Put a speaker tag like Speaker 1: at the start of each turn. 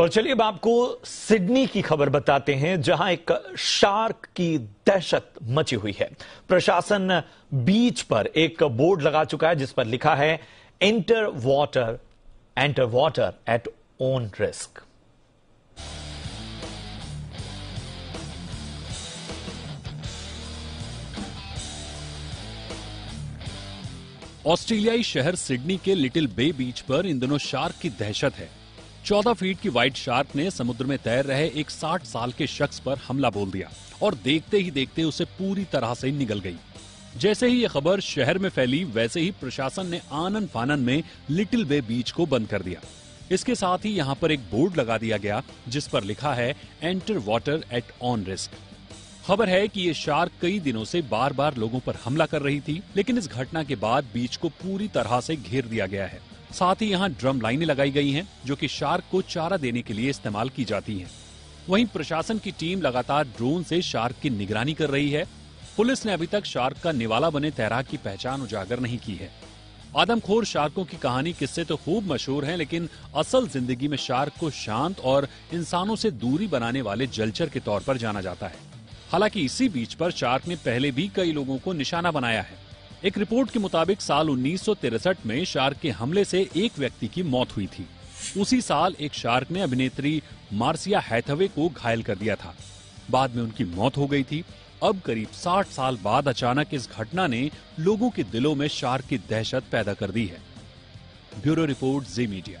Speaker 1: और चलिए अब आपको सिडनी की खबर बताते हैं, जहाँ एक शार्क की दहशत मची हुई है। प्रशासन बीच पर एक बोर्ड लगा चुका है, जिस पर लिखा है enter water enter water at own risk
Speaker 2: ऑस्ट्रेलियाई शहर सिडनी के लिटिल बे बीच पर इन दिनों शार्क की दहशत है। चौदह फीट की व्हाइट शार्क ने समुद्र में तैर रहे एक साठ साल के शख्स पर हमला बोल दिया और देखते ही देखते उसे पूरी तरह से निगल गई। जैसे ही यह खबर शहर में फैली, वैसे ही प्रशासन ने आनन फानन में लिटिल बे बीच को बंद कर दिया। इसके साथ ही यहाँ पर एक बोर्ड लगा दिया गया, जिस पर लिखा है enter water at on risk खबर है कि ये शार्क कई दिनों से बार बार लोगों पर हमला कर रही थी, लेकिन इस घटना के बाद बीच को पूरी तरह से घेर दिया गया है। साथ ही यहाँ ड्रम लाइनें लगाई गई हैं, जो कि शार्क को चारा देने के लिए इस्तेमाल की जाती हैं। वहीं प्रशासन की टीम लगातार ड्रोन से शार्क की निगरानी कर रही है। पुलिस ने अभी तक शार्क का निवाला बने तैराक की पहचान उजागर नहीं की है। आदमखोर शार्कों की कहानी किस्से तो खूब मशहूर हैं, लेकिन असल ज़िंदगी में शार्क को शांत और इंसानों से दूरी बनाने वाले जलचर के तौर पर जाना जाता है। हालाँकि इसी बीच पर शार्क ने पहले भी कई लोगों को निशाना बनाया है। एक रिपोर्ट के मुताबिक साल उन्नीस में शार्क के हमले से एक व्यक्ति की मौत हुई थी। उसी साल एक शार्क ने अभिनेत्री मार्सिया हैथवे को घायल कर दिया था। बाद में उनकी मौत हो गई थी। अब करीब 60 साल बाद अचानक इस घटना ने लोगों के दिलों में शार्क की दहशत पैदा कर दी है। Bureau report, Zee media.